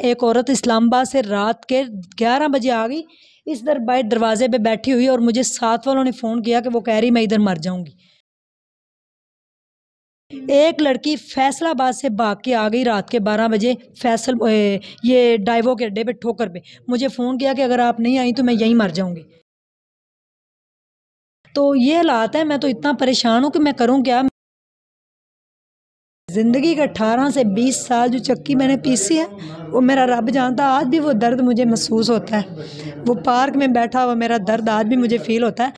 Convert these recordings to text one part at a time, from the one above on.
एक औरत इस्लामाबाद से रात के ग्यारह बजे आ गई, इस दर बाइट दरवाजे पे बैठी हुई और मुझे साथ वालों ने फ़ोन किया कि वो कह रही, मैं इधर मर जाऊँगी। एक लड़की फैसलाबाद से भाग के आ गई रात के बारह बजे फैसल ये डाइवो के अड्डे पे, ठोकर पे। मुझे फ़ोन किया कि अगर आप नहीं आई तो मैं यहीं मर जाऊँगी। तो ये हालात है, मैं तो इतना परेशान हूँ कि मैं करूँ क्या? ज़िंदगी के अठारह से बीस साल जो चक्की मैंने पीसी है वो मेरा रब जानता, आज भी वो दर्द मुझे महसूस होता है। वो पार्क में बैठा हुआ मेरा दर्द आज भी मुझे फील होता है।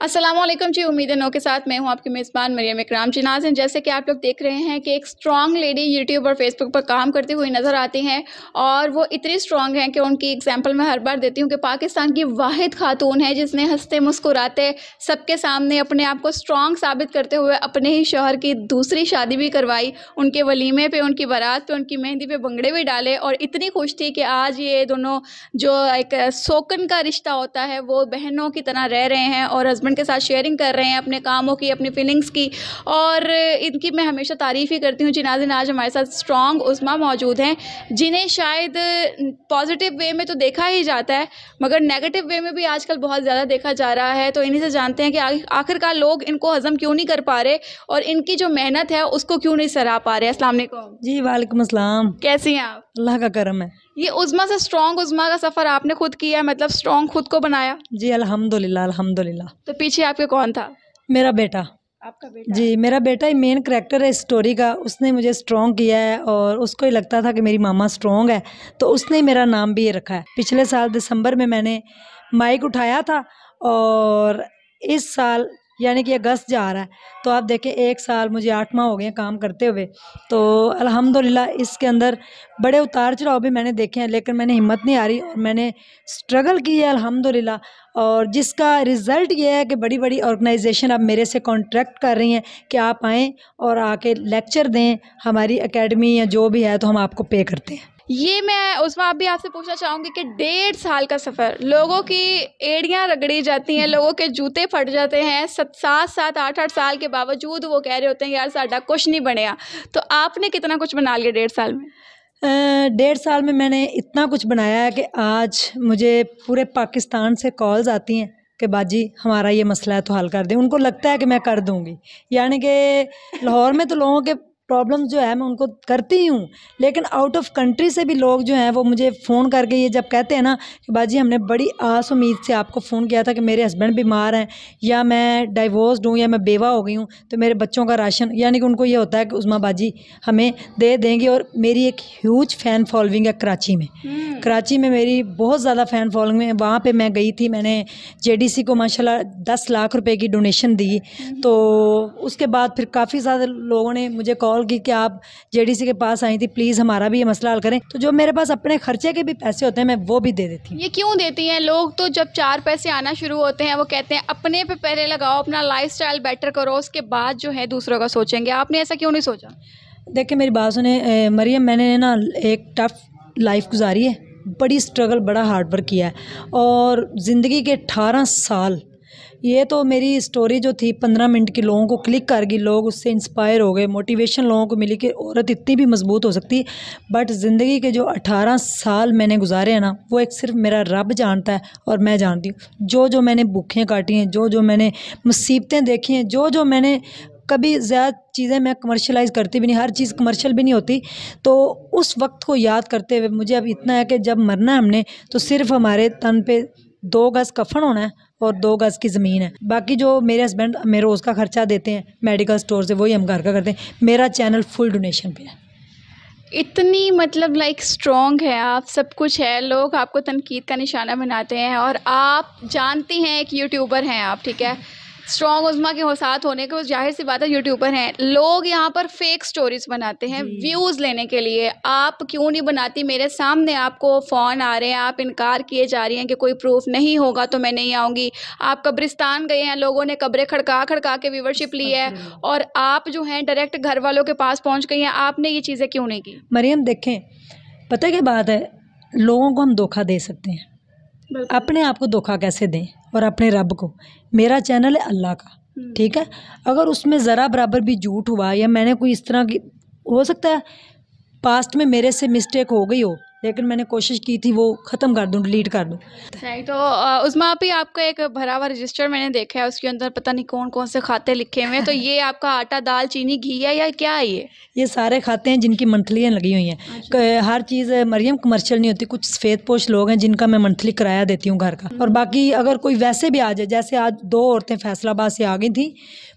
वालेकुम जी, उम्मीद नो के साथ मैं हूँ आपकी मेज़बान मरियम इकराम। जी नाजिन, जैसे कि आप लोग देख रहे हैं कि एक स्ट्रॉन्ग लेडी यूट्यूब और फेसबुक पर काम करती हुई नज़र आती हैं और वो इतनी स्ट्रॉन्ग हैं कि उनकी एग्जांपल मैं हर बार देती हूँ कि पाकिस्तान की वाहिद खातून है जिसने हँसते मुस्कुराते सबके सामने अपने आप को स्ट्रॉन्ग साबित करते हुए अपने ही शोहर की दूसरी शादी भी करवाई। उनके वलीमे पर उनकी बारात पर उनकी मेहंदी पर बंगड़े भी डाले और इतनी खुश थी कि आज ये दोनों जो एक सोकन का रिश्ता होता है, वो बहनों की तरह रह रहे हैं और हस्बैंड के साथ शेयरिंग कर रहे हैं अपने कामों की अपनी फीलिंग्स की। और इनकी मैं हमेशा तारीफ़ ही करती हूँ जिनाजिन आज हमारे साथ स्ट्रॉन्ग उस्मा मौजूद हैं जिन्हें शायद पॉजिटिव वे में तो देखा ही जाता है मगर नेगेटिव वे में भी आजकल बहुत ज़्यादा देखा जा रहा है। तो इन्हीं से जानते हैं कि आखिरकार लोग इनको हज़म क्यों नहीं कर पा रहे और इनकी जो मेहनत है उसको क्यों नहीं सराह पा रहे? असलम जी वालेकुम अस्सलाम। कैसी हैं आप? अल्लाह का करम है। ये उज़मा से स्ट्रॉन्ग उज़मा का सफ़र आपने खुद किया मतलब स्ट्रॉन्ग खुद को बनाया? जी अल्हम्दुलिल्लाह अल्हम्दुलिल्लाह। तो पीछे आपके कौन था? मेरा बेटा। आपका बेटा? जी मेरा बेटा ही मेन करेक्टर है स्टोरी का। उसने मुझे स्ट्रॉन्ग किया है और उसको ही लगता था कि मेरी मामा स्ट्रॉन्ग है। तो उसने मेरा नाम भी ये रखा है। पिछले साल दिसंबर में मैंने माइक उठाया था और इस साल यानी कि अगस्त जा रहा है। तो आप देखें, एक साल मुझे आठ माह हो गए काम करते हुए। तो अल्हम्दुलिल्लाह, इसके अंदर बड़े उतार चढ़ाव भी मैंने देखे हैं, लेकिन मैंने हिम्मत नहीं आ रही और मैंने स्ट्रगल की है अल्हम्दुलिल्लाह। और जिसका रिज़ल्ट ये है कि बड़ी बड़ी ऑर्गेनाइजेशन अब मेरे से कॉन्ट्रैक्ट कर रही हैं कि आप आएँ और आके लेक्चर दें हमारी अकेडमी या जो भी है तो हम आपको पे करते हैं। ये मैं उसमें आप भी आपसे पूछना चाहूँगी कि डेढ़ साल का सफ़र, लोगों की एड़ियाँ रगड़ी जाती हैं, लोगों के जूते फट जाते हैं, सत, सात सात, आठ आठ साल के बावजूद वो कह रहे होते हैं, यार, साडा कुछ नहीं बनया तो आपने कितना कुछ बना लिया डेढ़ साल में? डेढ़ साल में मैंने इतना कुछ बनाया है कि आज मुझे पूरे पाकिस्तान से कॉल्स आती हैं कि, बाजी, हमारा ये मसला है तो हल कर दें। उनको लगता है कि मैं कर दूँगी। यानी कि लाहौर में तो लोगों के प्रॉब्लम जो है मैं उनको करती हूँ लेकिन आउट ऑफ़ कंट्री से भी लोग जो हैं वो मुझे फ़ोन करके ये जब कहते हैं ना कि बाजी हमने बड़ी आस उम्मीद से आपको फ़ोन किया था कि मेरे हस्बैंड बीमार हैं या मैं डाइवोर्स हूँ या मैं बेवा हो गई हूँ तो मेरे बच्चों का राशन यानी कि उनको ये होता है कि उस्मा बाजी हमें दे देंगे और मेरी एक ह्यूज फ़ैन फॉलोइंग है कराची में हम्म। कराची में मेरी बहुत ज़्यादा फ़ैन फॉलोइंग है वहाँ पर मैं गई थी मैंने जेडीसी को माशा दस लाख रुपये की डोनेशन दी हम्म। तो उसके बाद फिर काफ़ी ज़्यादा लोगों ने मुझे कॉल कॉल की कि आप जेडीसी के पास आई थी प्लीज़ हमारा भी ये मसला हल करें। तो जो मेरे पास अपने खर्चे के भी पैसे होते हैं मैं वो भी दे देती हूँ। ये क्यों देती हैं? लोग तो जब चार पैसे आना शुरू होते हैं वो कहते हैं अपने पे पहले लगाओ अपना लाइफ बेटर करो उसके बाद जो है दूसरों का सोचेंगे। आपने ऐसा क्यों नहीं सोचा? देखिए मेरी बात सुने मरियम मैंने ना एक टफ लाइफ गुजारी है। बड़ी स्ट्रगल बड़ा हार्ड वर्क किया है। और ज़िंदगी के अठारह साल ये तो मेरी स्टोरी जो थी, पंद्रह मिनट की लोगों को क्लिक कर गई, लोग उससे इंस्पायर हो गए मोटिवेशन लोगों को मिली कि औरत इतनी भी मज़बूत हो सकती बट ज़िंदगी के जो अठारह साल मैंने गुजारे हैं ना, वो एक सिर्फ़ मेरा रब जानता है और मैं जानती हूँ। जो जो मैंने भूखें काटी हैं, जो जो मैंने मुसीबतें देखी हैं, जो जो मैंने कभी ज़्यादा चीज़ें मैं कमर्शलाइज़ करती भी नहीं, हर चीज़ कमर्शियल भी नहीं होती तो उस वक्त को याद करते हुए मुझे अब इतना है कि जब मरना है हमने तो सिर्फ़ हमारे तन पे दो गज़ कफन होना है और दो गज़ की ज़मीन है। बाकी जो मेरे हस्बैंड मेरे रोज़ का ख़र्चा देते हैं मेडिकल स्टोर से, वही हम घर का करते हैं। मेरा चैनल फुल डोनेशन पे है। इतनी मतलब लाइक स्ट्रॉन्ग है आप, सब कुछ है। लोग आपको तनकीद का निशाना बनाते हैं और आप जानती हैं एक यूट्यूबर हैं आप, ठीक है? स्ट्रॉन्ग उजमा के साथ होने के ज़ाहिर सी बात है यूट्यूबर हैं। लोग यहाँ पर फेक स्टोरीज बनाते हैं व्यूज़ लेने के लिए। आप क्यों नहीं बनाती? मेरे सामने आपको फ़ोन आ रहे हैं आप इनकार किए जा रही हैं कि कोई प्रूफ नहीं होगा तो मैं नहीं आऊँगी। आप कब्रिस्तान गए हैं लोगों ने कब्रें खड़का खड़का के व्यूवरशिप ली है और आप जो हैं डायरेक्ट घर वालों के पास पहुँच गई हैं आपने ये चीज़ें क्यों नहीं की? मरियम देखें पता क्या बात है? लोगों को हम धोखा दे सकते हैं। अपने आप को धोखा कैसे दें और अपने रब को? मेरा चैनल है अल्लाह का हम्म। ठीक है? अगर उसमें ज़रा बराबर भी झूठ हुआ या मैंने कोई इस तरह की हो सकता है पास्ट में मेरे से मिस्टेक हो गई हो लेकिन मैंने कोशिश की थी वो ख़त्म कर दूँ डिलीट कर दूँ। तो उसमें अभी आपका एक भरा हुआ रजिस्टर मैंने देखा है उसके अंदर पता नहीं कौन कौन से खाते लिखे हुए हैं तो ये आपका आटा दाल चीनी घी है या क्या है ये? ये सारे खाते हैं जिनकी मंथलियाँ लगी हुई हैं। अच्छा। हर चीज़ मरियम कमर्शियल नहीं होती कुछ सफ़ेद पोश लोग हैं जिनका मैं मंथली किराया देती हूँ घर का। और बाकी अगर कोई वैसे भी आ जाए जैसे आज दो औरतें फैसलाबाद से आ गई थी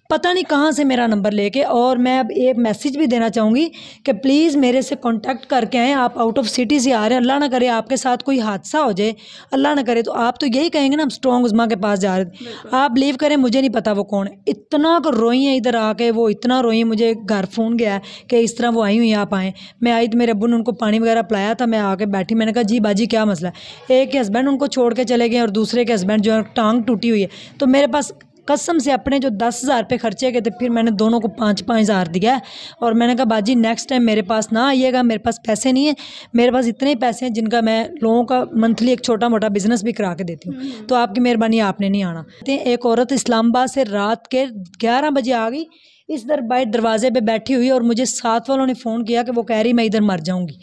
पता नहीं कहाँ से मेरा नंबर लेके और मैं अब एक मैसेज भी देना चाहूँगी कि प्लीज़ मेरे से कांटेक्ट करके आएँ। आप आउट ऑफ़ सिटी से आ रहे हैं अल्लाह ना करे आपके साथ कोई हादसा हो जाए अल्लाह ना करे। तो आप तो यही कहेंगे ना हम स्ट्रॉन्ग उजमा के पास जा रहे थे आप बिलीव करें मुझे नहीं पता वो कौन है। इतना रोई है इधर आके वो इतना रोई मुझे घर फ़ोन गया कि इस तरह वो आई हुई आप आएँ। मैं आई तो मेरे अब्बू ने उनको पानी वगैरह पिलाया था मैं आके बैठी मैंने कहा जी बाजी क्या मसला है? एक के हस्बैंड उनको छोड़ के चले गए और दूसरे के हस्बैंड जो है टांग टूटी हुई है। तो मेरे पास कसम से अपने जो दस हज़ार रुपये खर्चे गए थे फिर मैंने दोनों को पाँच पाँच हज़ार दिया है। और मैंने कहा बाजी नेक्स्ट टाइम मेरे पास ना आइएगा मेरे पास पैसे नहीं है। मेरे पास इतने ही पैसे हैं जिनका मैं लोगों का मंथली एक छोटा मोटा बिज़नेस भी करा के देती हूँ। हम्म। तो आपकी मेहरबानी आपने नहीं आना। एक औरत इस्लामाबाद से रात के ग्यारह बजे आ गई इस दर बाइट दरवाजे पे बैठी हुई और मुझे साथ वालों ने फ़ोन किया कि वो कह रही मैं इधर मर जाऊँगी।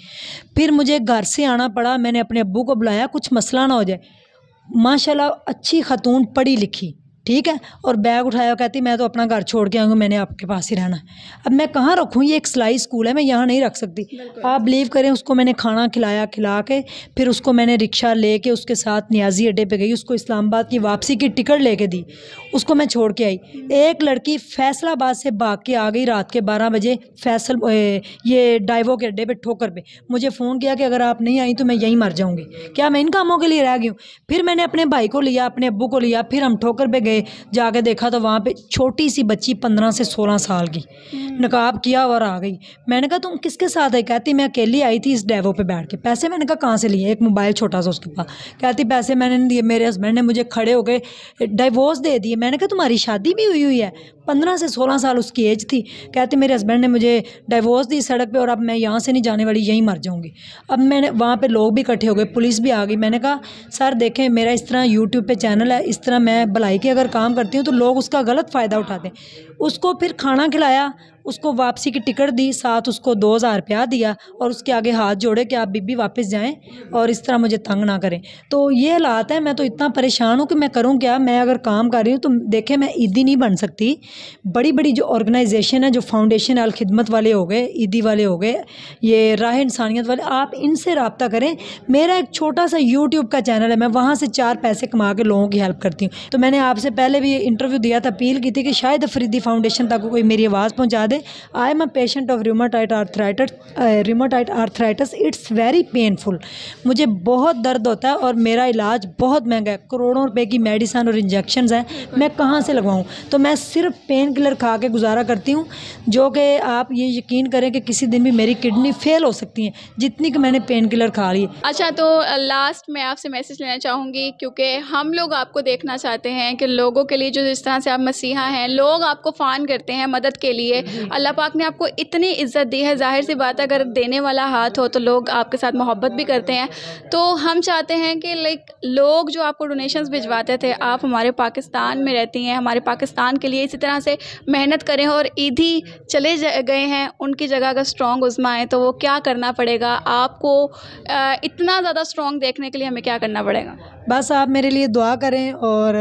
फिर मुझे घर से आना पड़ा मैंने अपने अब्बू को बुलाया कुछ मसला ना हो जाए। माशाल्लाह अच्छी खतून पढ़ी लिखी। ठीक है? और बैग उठाया कहती मैं तो अपना घर छोड़ के आऊँगी मैंने आपके पास ही रहना है। अब मैं कहाँ रखूँ? ये एक सिलाई स्कूल है मैं यहाँ नहीं रख सकती। आप बिलीव करें उसको मैंने खाना खिलाया खिला के फिर उसको मैंने रिक्शा ले के उसके साथ न्याजी अड्डे पे गई उसको इस्लामाबाद की वापसी की टिकट लेके दी। उसको मैं छोड़ के आई। एक लड़की फैसलाबाद से भाग के आ गई रात के बारह बजे फैसल ये डाइवो के अड्डे पर ठोकर पे। मुझे फ़ोन किया कि अगर आप नहीं आई तो मैं यहीं मर जाऊँगी। क्या मैं इन कामों के लिए रह गई हूँ? फिर मैंने अपने भाई को लिया अपने अबू को लिया फिर हम ठोकर पर गए। जाके देखा तो वहाँ पे छोटी सी बच्ची पंद्रह से सोलह साल की हम्म। नकाब किया और आ गई। मैंने कहा तुम किसके साथ है? कहती मैं अकेली आई थी इस डेवो पे बैठ के। पैसे मैंने कहा कहाँ से लिए? एक मोबाइल छोटा सा उसके पास। कहती पैसे मैंने नहीं दिए मेरे हस्बैंड ने मुझे खड़े हो गए डाइवोर्स दे दिए। मैंने कहा तुम्हारी शादी भी हुई हुई है। पंद्रह से सोलह साल उसकी एज थी। कहती मेरे हस्बैंड ने मुझे डाइवोर्स दी सड़क पे और अब मैं यहाँ से नहीं जाने वाली यहीं मर जाऊँगी। अब मैंने वहाँ पे लोग भी इकट्ठे हो गए पुलिस भी आ गई। मैंने कहा सर देखें मेरा इस तरह यूट्यूब पे चैनल है इस तरह मैं भलाई के अगर काम करती हूँ तो लोग उसका गलत फ़ायदा उठाते हैं। उसको फिर खाना खिलाया उसको वापसी की टिकट दी, साथ उसको दो हज़ार रुपया दिया और उसके आगे हाथ जोड़े कि आप बीबी वापस जाएँ और इस तरह मुझे तंग ना करें। तो ये हालात है, मैं तो इतना परेशान हूँ कि मैं करूँ क्या? मैं अगर काम कर रही हूँ तो देखें, मैं ईदी नहीं बन सकती। बड़ी बड़ी जो ऑर्गेनाइजेशन है, जो फाउंडेशन अल खिदमत वाले हो गए, ईदी वाले हो गए, ये राह इंसानियत वाले, आप इनसे रबता करें। मेरा एक छोटा सा यूट्यूब का चैनल है, मैं वहाँ से चार पैसे कमा के लोगों की हेल्प करती हूँ। तो मैंने आपसे पहले भी इंटरव्यू दिया था अपील की थी कि शायद अफरीदी फाउंडेशन तक कोई मेरी आवाज़ पहुँचा दे। I am a patient of rheumatoid arthritis rheumatoid arthritis it's very painful मुझे बहुत दर्द होता है और मेरा इलाज बहुत महँगा है। करोड़ों रुपए की मेडिसन और इंजेक्शन हैं। मैं कहाँ से लगवाऊँ? तो मैं सिर्फ़ पेन किलर खा के गुजारा करती हूँ, जो कि आप ये यकीन करें कि किसी दिन भी मेरी किडनी फेल हो सकती हैं, जितनी कि मैंने पेन किलर खा ली। अच्छा तो लास्ट मैं आपसे मैसेज लेना चाहूँगी, क्योंकि हम लोग आपको देखना चाहते हैं कि लोगों के लिए जो जिस तरह से आप मसीहा हैं, लोग आपको फ़ान करते हैं मदद के लिए। अल्लाह पाक ने आपको इतनी इज़्ज़त दी है, ज़ाहिर सी बात अगर देने वाला हाथ हो तो लोग आपके साथ मोहब्बत भी करते हैं। तो हम चाहते हैं कि लाइक लोग जो आपको डोनेशंस भिजवाते थे, आप हमारे पाकिस्तान में रहती हैं, हमारे पाकिस्तान के लिए इसी तरह से मेहनत करें और ईदी चले गए हैं, उनकी जगह अगर स्ट्रॉन्ग उज़मा है तो वो क्या करना पड़ेगा? आपको इतना ज़्यादा स्ट्रॉन्ग देखने के लिए हमें क्या करना पड़ेगा? बस आप मेरे लिए दुआ करें और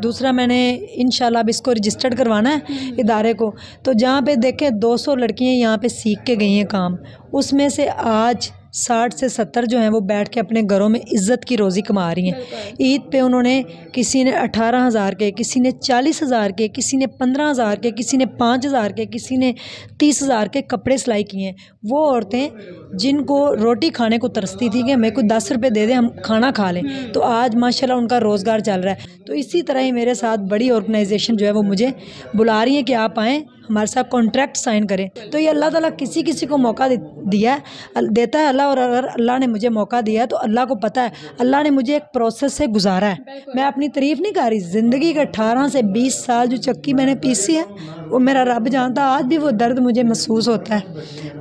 दूसरा मैंने इन अब इसको रजिस्टर्ड करवाना है हम्म। इदारे को तो जहाँ पे देखें 200 लड़कियाँ यहाँ पर सीख के गई हैं काम उसमें से आज साठ से सत्तर जो हैं वो बैठ के अपने घरों में इज़्ज़त की रोज़ी कमा रही हैं। ईद पे उन्होंने किसी ने अठारह हज़ार के किसी ने चालीस हज़ार के किसी ने पंद्रह हज़ार के किसी ने पाँच हज़ार के किसी ने तीस हज़ार के कपड़े सिलाई किए हैं। वो औरतें जिनको रोटी खाने को तरसती थी कि हमें कोई दस रुपये दे दें हम खाना खा लें तो आज माशाल्लाह उनका रोज़गार चल रहा है। तो इसी तरह ही मेरे साथ बड़ी ऑर्गेनाइजेशन जो है वो मुझे बुला रही है कि आप आएँ हमारे साथ कॉन्ट्रैक्ट साइन करें। तो ये अल्लाह ताला किसी किसी को मौका दिया है। देता है अल्लाह और अगर अल्लाह ने मुझे मौका दिया है तो अल्लाह को पता है। अल्लाह ने मुझे एक प्रोसेस से गुजारा है। मैं अपनी तारीफ़ नहीं कर रही। ज़िंदगी के अठारह से बीस साल जो चक्की मैंने पीसी है वो मेरा रब जानता आज भी वो दर्द मुझे महसूस होता है।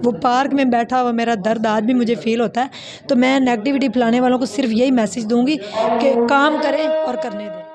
वो पार्क में बैठा हुआ मेरा दर्द आज भी मुझे फील होता है। तो मैं नेगटिविटी फैलाने वालों को सिर्फ़ यही मैसेज दूँगी कि काम करें और करने दें।